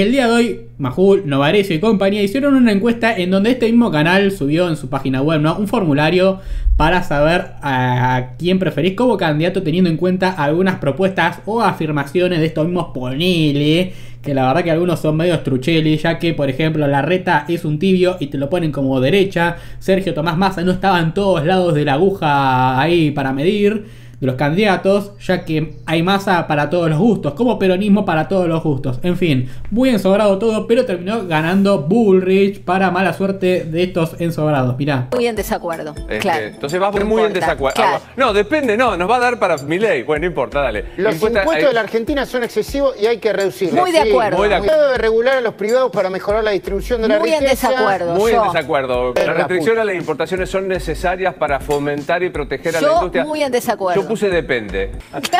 El día de hoy, Majul, Novarecio y compañía hicieron una encuesta en donde este mismo canal subió en su página web ¿no? un formulario para saber a quién preferís como candidato teniendo en cuenta algunas propuestas o afirmaciones de estos mismos ponele que la verdad que algunos son medio trucheles, ya que por ejemplo la reta es un tibio y te lo ponen como derecha, Sergio Tomás Massa no estaba en todos lados de la aguja ahí para medir, de los candidatos, ya que hay masa para todos los gustos, como peronismo para todos los gustos. En fin, muy ensobrado todo, pero terminó ganando Bullrich para mala suerte de estos ensobrados. Mirá. Muy en desacuerdo. claro. Entonces va muy en desacuerdo. No, depende, no, nos va a dar para mi ley. Bueno, no importa, dale. Los impuestos de la Argentina son excesivos y hay que reducirlos. Muy de acuerdo. muy de acuerdo. de regular a los privados para mejorar la distribución de la riqueza. Muy en desacuerdo. Muy en desacuerdo. Las restricciones a las importaciones son necesarias para fomentar y proteger a la industria. Muy en desacuerdo. Yo puse depende.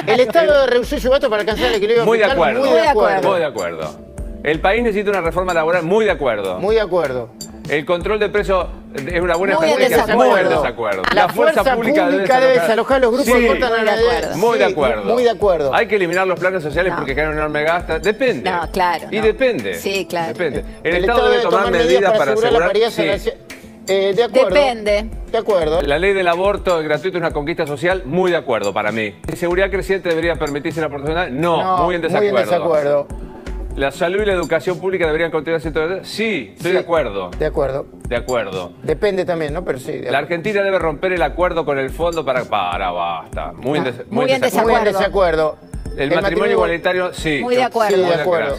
El Estado reducir su gasto para alcanzar el equilibrio muy de acuerdo. Muy de acuerdo. Muy de acuerdo. El país necesita una reforma laboral muy de acuerdo. Muy de acuerdo. El control de precios es una buena muy estrategia. Muy en desacuerdo. La, fuerza, pública, debe, desalojar los grupos que cortan la de Muy de acuerdo. Muy de acuerdo. Hay que eliminar los planes sociales porque crean un enorme gasto. Depende. No, claro. Y depende. Sí, claro. Depende. El, Estado, debe tomar, medidas para, asegurar. La sí. Eh, de acuerdo. Depende. De acuerdo. La ley del aborto gratuito es una conquista social, muy de acuerdo para mí. ¿La seguridad creciente debería permitirse la oportunidad? No, muy en desacuerdo. Muy en desacuerdo. ¿La salud y la educación pública deberían continuar siendo... Sí, estoy de acuerdo. De acuerdo. De acuerdo. Depende también, ¿no? Pero sí. La Argentina debe romper el acuerdo con el fondo para... Para, basta. Muy, en, muy, en desacuerdo. Muy en desacuerdo. El, matrimonio, igualitario, sí. Muy de acuerdo. Sí, de acuerdo.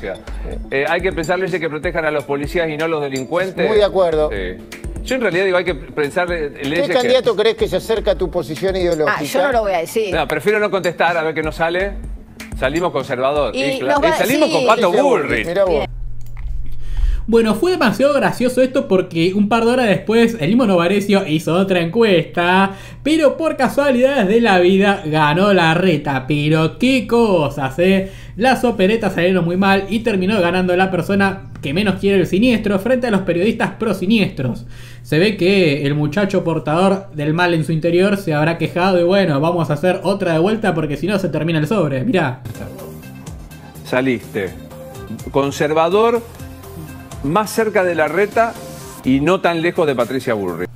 Eh, hay que pensar leyes que protejan a los policías y no a los delincuentes. Muy de acuerdo. Sí. Yo en realidad digo, hay que pensar ¿Qué candidato crees que se acerca a tu posición ideológica? Ah, yo no lo voy a decir. No, prefiero no contestar a ver qué nos sale. Salimos conservador. Y, salimos con Pato Bullrich. Bueno, fue demasiado gracioso esto porque un par de horas después el mismo Novarecio hizo otra encuesta, pero por casualidades de la vida ganó la reta. Pero qué cosas, eh. Las operetas salieron muy mal y terminó ganando la persona que menos quiere el siniestro frente a los periodistas pro siniestros. Se ve que el muchacho portador del mal en su interior se habrá quejado y bueno, vamos a hacer otra de vuelta porque si no se termina el sobre. Mirá. Saliste. Conservador más cerca de la reta y no tan lejos de Patricia Bullrich.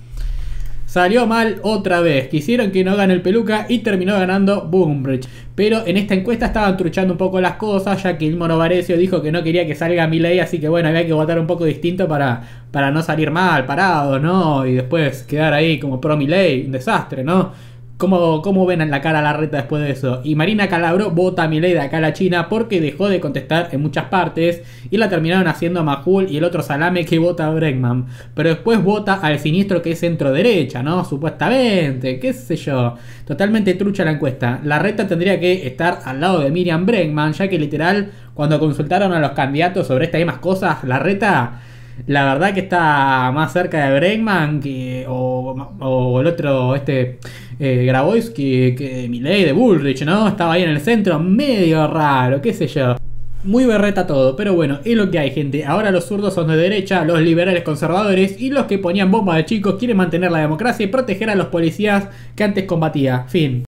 Salió mal otra vez. Quisieron que no gane el peluca y terminó ganando Boombridge. Pero en esta encuesta estaban truchando un poco las cosas, ya que el Mono dijo que no quería que salga Milei, así que bueno, había que votar un poco distinto para, para no salir mal, parado, ¿no? Y después quedar ahí como pro Milei, un desastre, ¿no? ¿Cómo, ¿Cómo, ven en la cara a la reta después de eso? Y Marina Calabro vota a Milei de acá a la China porque dejó de contestar en muchas partes y la terminaron haciendo a Majul y el otro Salame que vota a Bregman. Pero después vota al siniestro que es centro derecha, ¿no? Supuestamente, qué sé yo. Totalmente trucha la encuesta. La reta tendría que estar al lado de Miriam Bregman, ya que literal, cuando consultaron a los candidatos sobre estas mismas cosas, la reta la verdad que está más cerca de Bregman que, o, el otro, este eh, Grabois, que, que Miley de Bullrich, ¿no? Estaba ahí en el centro, medio raro, qué sé yo. Muy berreta todo, pero bueno, es lo que hay, gente. Ahora los zurdos son de derecha, los liberales conservadores y los que ponían bombas de chicos quieren mantener la democracia y proteger a los policías que antes combatía. Fin.